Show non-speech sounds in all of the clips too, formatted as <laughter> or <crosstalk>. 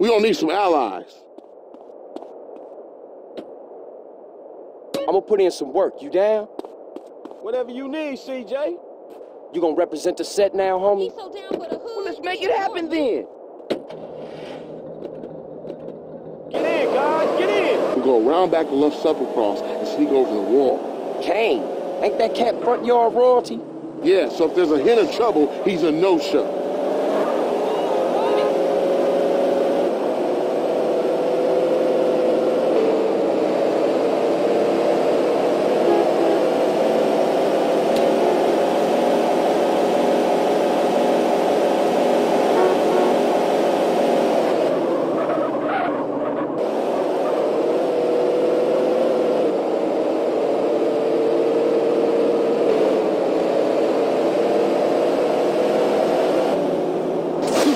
We gonna need some allies. I'm gonna put in some work. You down? Whatever you need, CJ. You gonna represent the set now, homie? He's so down for the hood. Well, let's make it happen then. Get in, guys. Get in. We go around back the Los Sepulcros and sneak over the wall. Kane, ain't that cat front yard royalty? Yeah, so if there's a hint of trouble, he's a no-show.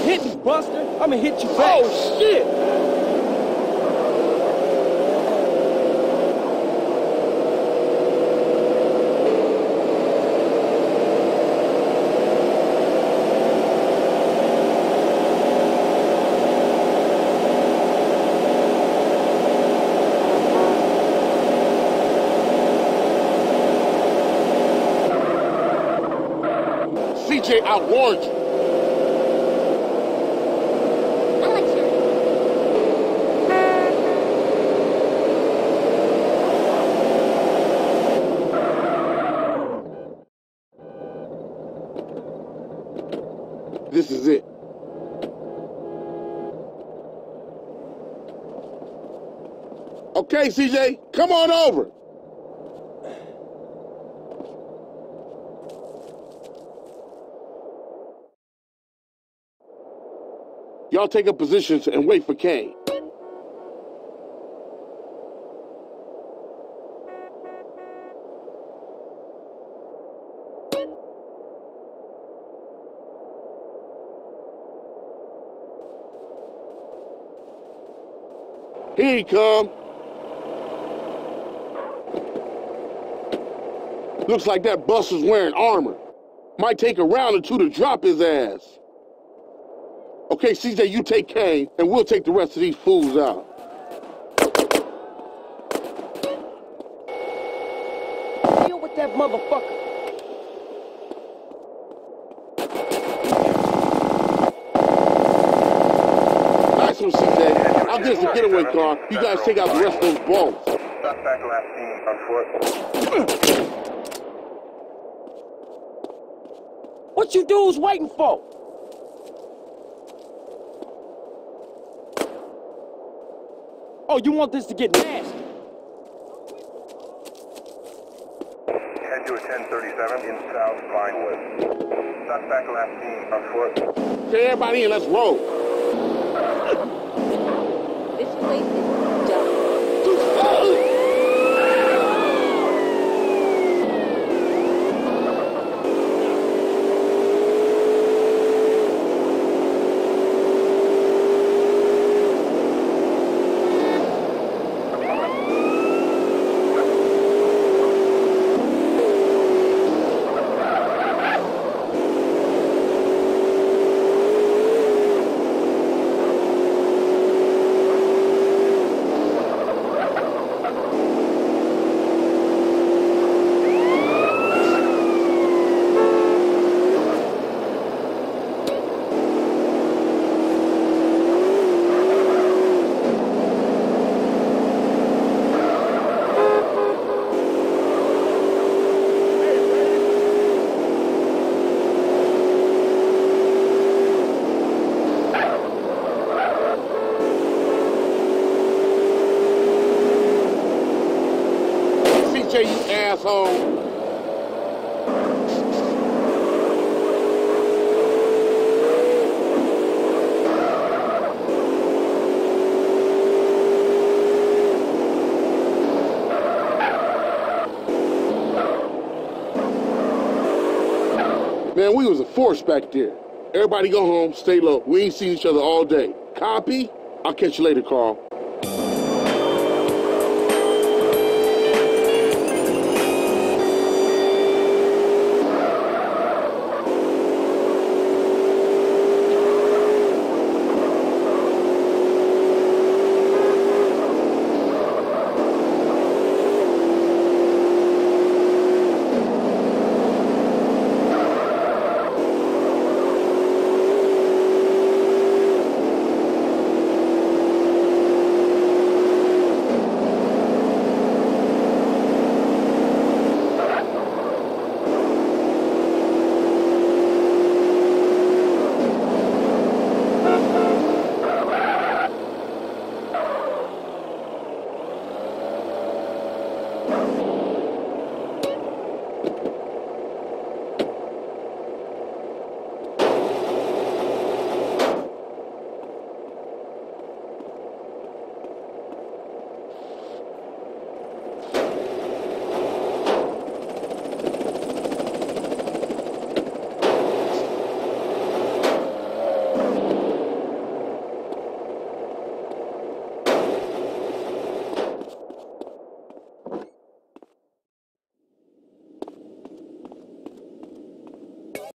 Hit me, Buster. I'ma hit you back. Oh, shit. CJ, I warned you. This is it. Okay, CJ, come on over. Y'all take up positions and wait for Kane. Here he come. Looks like that Buster's wearing armor. Might take a round or two to drop his ass. Okay, CJ, you take Kane, and we'll take the rest of these fools out. Deal with that motherfucker. Get us a getaway car. You guys take out the rest of those Ballas. Suspect last on foot. What you dudes waiting for? Oh, you want this to get nasty? Head to a 1037 in South Vinewood. Suspect last seen on foot. Okay, everybody in, let's roll. <laughs> Is dumb. CJ, asshole. Man, we was a force back there. Everybody go home, stay low. We ain't seen each other all day. Copy? I'll catch you later, Carl.